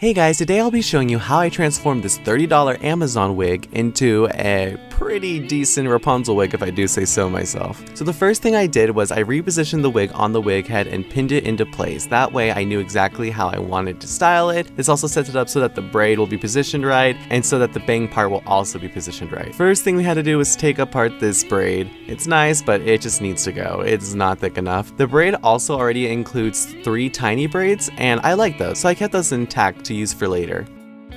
Hey guys, today I'll be showing you how I transformed this $30 Amazon wig into a pretty decent Rapunzel wig if I do say so myself. So the first thing I did was I repositioned the wig on the wig head and pinned it into place. That way I knew exactly how I wanted to style it. This also sets it up so that the braid will be positioned right and so that the bang part will also be positioned right. First thing we had to do was take apart this braid. It's nice, but it just needs to go. It's not thick enough. The braid also already includes three tiny braids and I like those, so I kept those intact to use for later.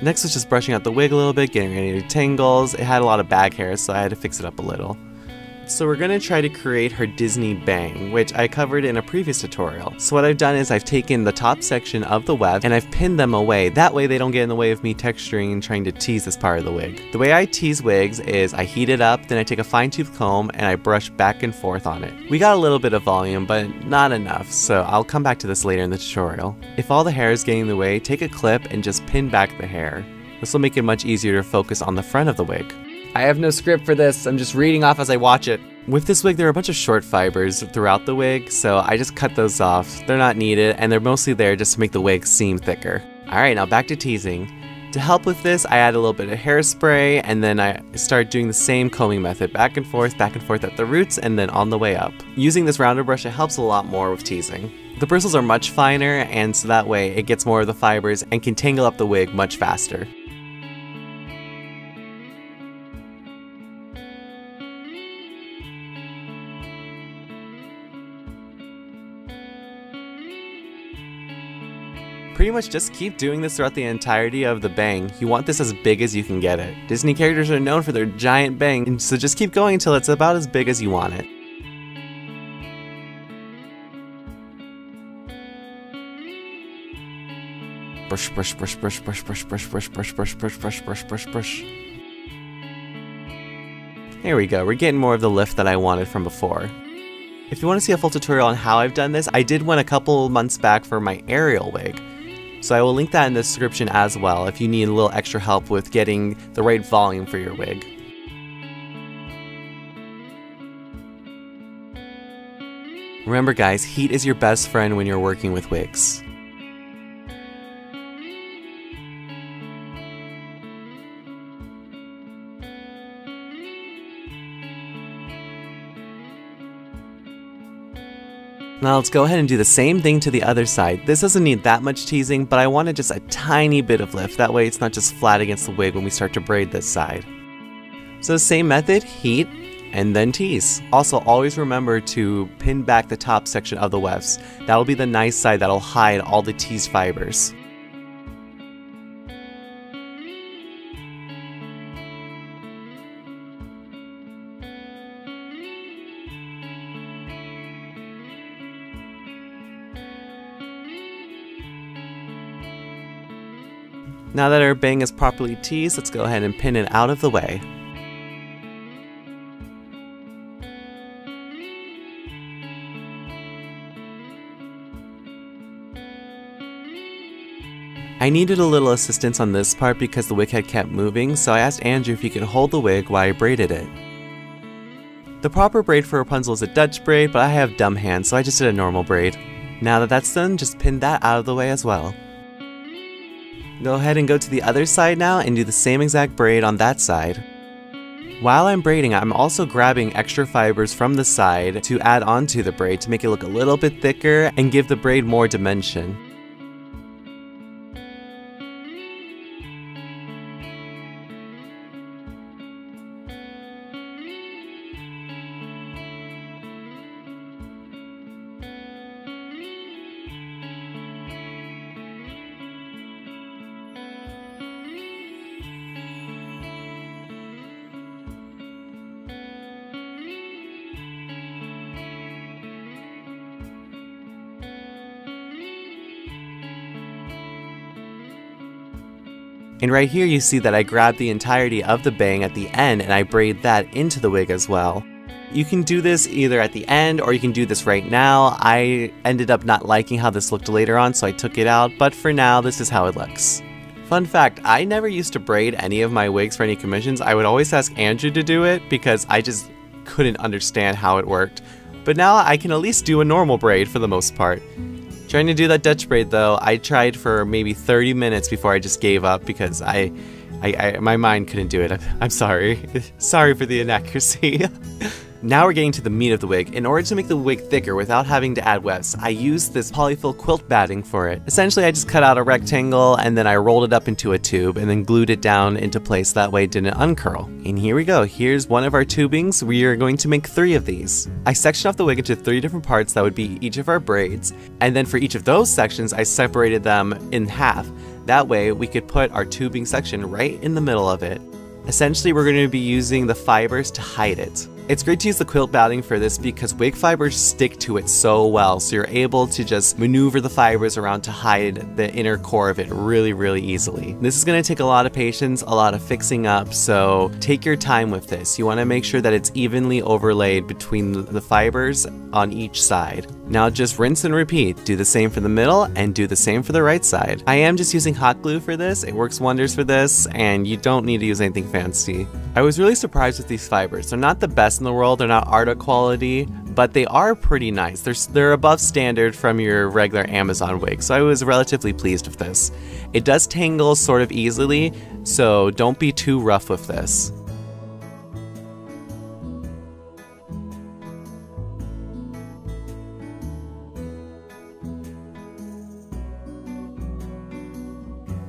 Next was just brushing out the wig a little bit, getting rid of tangles. It had a lot of bag hair, so I had to fix it up a little. So we're going to try to create her Disney bang, which I covered in a previous tutorial. So what I've done is I've taken the top section of the wefts and I've pinned them away. That way they don't get in the way of me texturing and trying to tease this part of the wig. The way I tease wigs is I heat it up, then I take a fine tooth comb and I brush back and forth on it. We got a little bit of volume, but not enough, so I'll come back to this later in the tutorial. If all the hair is getting in the way, take a clip and just pin back the hair. This will make it much easier to focus on the front of the wig. I have no script for this, I'm just reading off as I watch it. With this wig, there are a bunch of short fibers throughout the wig, so I just cut those off. They're not needed, and they're mostly there just to make the wig seem thicker. Alright, now back to teasing. To help with this, I add a little bit of hairspray, and then I start doing the same combing method, back and forth, back and forth at the roots, and then on the way up. Using this rounder brush, it helps a lot more with teasing. The bristles are much finer, and so that way it gets more of the fibers and can tangle up the wig much faster. Pretty much just keep doing this throughout the entirety of the bang. You want this as big as you can get it. Disney characters are known for their giant bang, and so just keep going until it's about as big as you want it. Brush, brush, brush, brush, brush, brush, brush, brush, brush, brush, brush, brush, brush, brush, brush. There we go, we're getting more of the lift that I wanted from before. If you want to see a full tutorial on how I've done this, I did one a couple months back for my Ariel wig. So I will link that in the description as well if you need a little extra help with getting the right volume for your wig. Remember guys, heat is your best friend when you're working with wigs. Now let's go ahead and do the same thing to the other side. This doesn't need that much teasing, but I wanted just a tiny bit of lift. That way it's not just flat against the wig when we start to braid this side. So same method, heat, and then tease. Also, always remember to pin back the top section of the wefts. That'll be the nice side that'll hide all the teased fibers. Now that our bang is properly teased, let's go ahead and pin it out of the way. I needed a little assistance on this part because the wig had kept moving, so I asked Andrew if he could hold the wig while I braided it. The proper braid for Rapunzel is a Dutch braid, but I have dumb hands, so I just did a normal braid. Now that that's done, just pin that out of the way as well. Go ahead and go to the other side now and do the same exact braid on that side. While I'm braiding, I'm also grabbing extra fibers from the side to add onto the braid to make it look a little bit thicker and give the braid more dimension. And right here you see that I grabbed the entirety of the bang at the end and I braid that into the wig as well. You can do this either at the end or you can do this right now. I ended up not liking how this looked later on so I took it out, but for now this is how it looks. Fun fact, I never used to braid any of my wigs for any commissions. I would always ask Andrew to do it because I just couldn't understand how it worked. But now I can at least do a normal braid for the most part. Trying to do that Dutch braid though, I tried for maybe 30 minutes before I just gave up because I, I, I my mind couldn't do it. I'm, I'm sorry. sorry for the inaccuracy. Now we're getting to the meat of the wig. In order to make the wig thicker without having to add wefts, I used this polyfill quilt batting for it. Essentially, I just cut out a rectangle and then I rolled it up into a tube and then glued it down into place that way it didn't uncurl. And here we go. Here's one of our tubings. We are going to make three of these. I sectioned off the wig into three different parts that would be each of our braids. And then for each of those sections, I separated them in half. That way we could put our tubing section right in the middle of it. Essentially, we're going to be using the fibers to hide it. It's great to use the quilt batting for this because wig fibers stick to it so well, so you're able to just maneuver the fibers around to hide the inner core of it really, really easily. This is going to take a lot of patience, a lot of fixing up, so take your time with this. You want to make sure that it's evenly overlaid between the fibers on each side. Now just rinse and repeat. Do the same for the middle and do the same for the right side. I am just using hot glue for this. It works wonders for this and you don't need to use anything fancy. I was really surprised with these fibers. They're not the best in the world. They're not Arda quality, but they are pretty nice. They're, they're above standard from your regular Amazon wig, so I was relatively pleased with this. It does tangle sort of easily, so don't be too rough with this.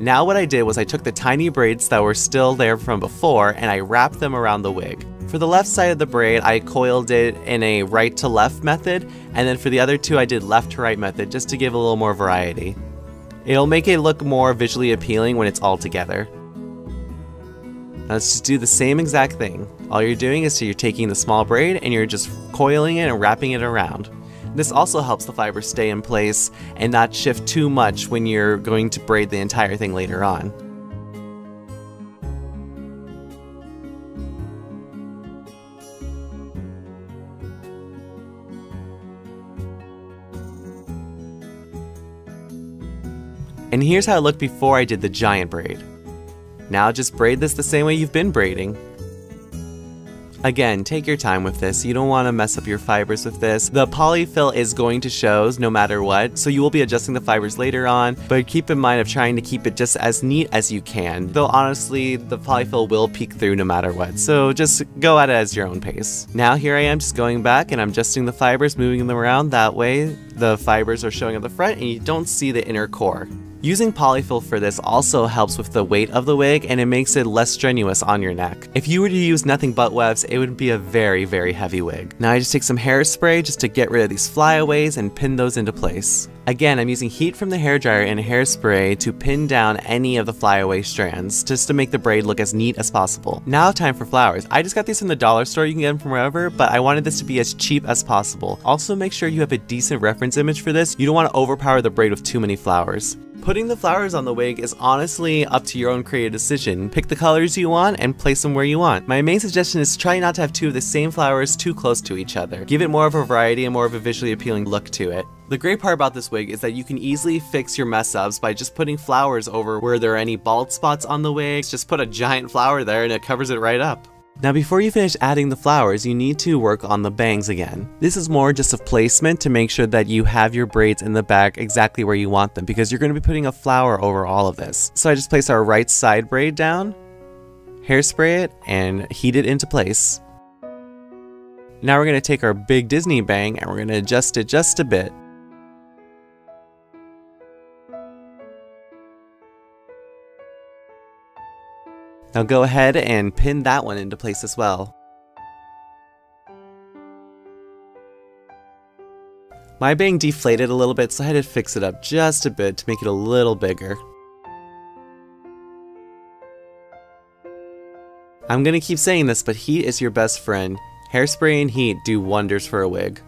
Now what I did was I took the tiny braids that were still there from before and I wrapped them around the wig. For the left side of the braid, I coiled it in a right to left method, and then for the other two I did left to right method just to give a little more variety. It'll make it look more visually appealing when it's all together. Now let's just do the same exact thing. All you're doing is so you're taking the small braid and you're just coiling it and wrapping it around. This also helps the fiber stay in place and not shift too much when you're going to braid the entire thing later on. And here's how it looked before I did the giant braid. Now just braid this the same way you've been braiding. Again, take your time with this. You don't want to mess up your fibers with this. The polyfill is going to show no matter what, so you will be adjusting the fibers later on, but keep in mind of trying to keep it just as neat as you can. Though honestly, the polyfill will peek through no matter what, so just go at it as your own pace. Now here I am just going back and I'm adjusting the fibers, moving them around. That way the fibers are showing up the front and you don't see the inner core. Using polyfill for this also helps with the weight of the wig and it makes it less strenuous on your neck. If you were to use nothing but wefts, it would be a very, very heavy wig. Now I just take some hairspray just to get rid of these flyaways and pin those into place. Again, I'm using heat from the hairdryer and hairspray to pin down any of the flyaway strands, just to make the braid look as neat as possible. Now time for flowers. I just got these from the dollar store, you can get them from wherever, but I wanted this to be as cheap as possible. Also make sure you have a decent reference image for this, you don't want to overpower the braid with too many flowers. Putting the flowers on the wig is honestly up to your own creative decision. Pick the colors you want and place them where you want. My main suggestion is try not to have two of the same flowers too close to each other. Give it more of a variety and more of a visually appealing look to it. The great part about this wig is that you can easily fix your mess ups by just putting flowers over where there are any bald spots on the wig. Just put a giant flower there and it covers it right up. Now before you finish adding the flowers, you need to work on the bangs again. This is more just a placement to make sure that you have your braids in the back exactly where you want them because you're going to be putting a flower over all of this. So I just place our right side braid down, hairspray it, and heat it into place. Now we're going to take our big Disney bang and we're going to adjust it just a bit. Now go ahead and pin that one into place as well. My bang deflated a little bit, so I had to fix it up just a bit to make it a little bigger. I'm gonna keep saying this, but heat is your best friend. Hairspray and heat do wonders for a wig.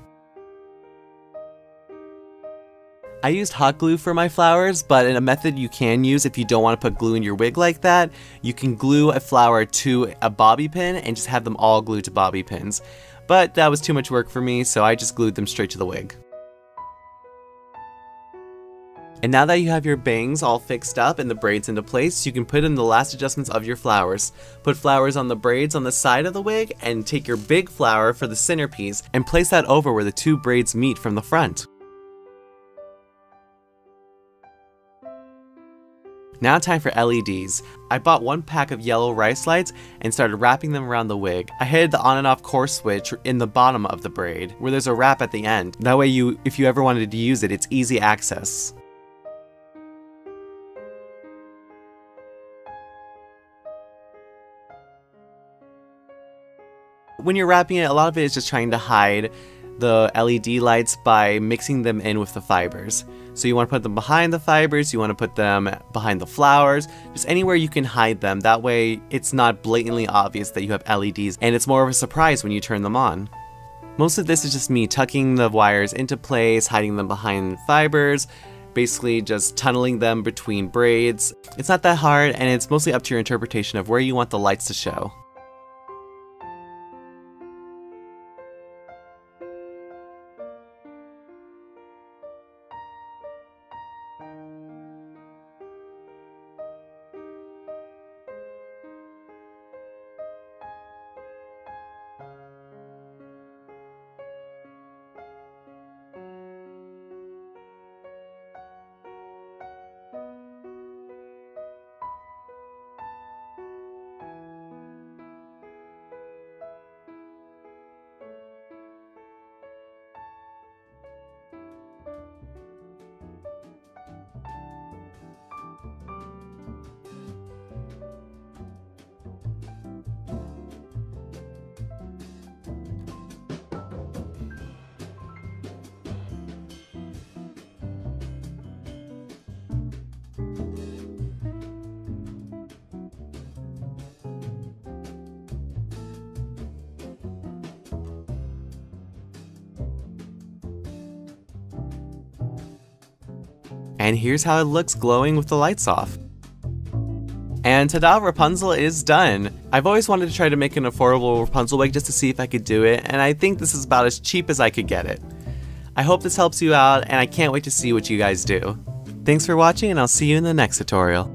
I used hot glue for my flowers, but in a method you can use if you don't want to put glue in your wig like that, you can glue a flower to a bobby pin and just have them all glued to bobby pins. But that was too much work for me, so I just glued them straight to the wig. And now that you have your bangs all fixed up and the braids into place, you can put in the last adjustments of your flowers. Put flowers on the braids on the side of the wig and take your big flower for the centerpiece and place that over where the two braids meet from the front. Now time for LEDs. I bought one pack of yellow rice lights and started wrapping them around the wig. I hid the on and off core switch in the bottom of the braid, where there's a wrap at the end. That way you, if you ever wanted to use it, it's easy access. When you're wrapping it, a lot of it is just trying to hide the LED lights by mixing them in with the fibers. So you want to put them behind the fibers, you want to put them behind the flowers, just anywhere you can hide them. That way it's not blatantly obvious that you have LEDs and it's more of a surprise when you turn them on. Most of this is just me tucking the wires into place, hiding them behind fibers, basically just tunneling them between braids. It's not that hard and it's mostly up to your interpretation of where you want the lights to show. And here's how it looks glowing with the lights off. And ta-da, Rapunzel is done! I've always wanted to try to make an affordable Rapunzel wig just to see if I could do it, and I think this is about as cheap as I could get it. I hope this helps you out, and I can't wait to see what you guys do. Thanks for watching, and I'll see you in the next tutorial.